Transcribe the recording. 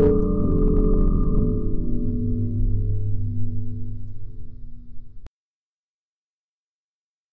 you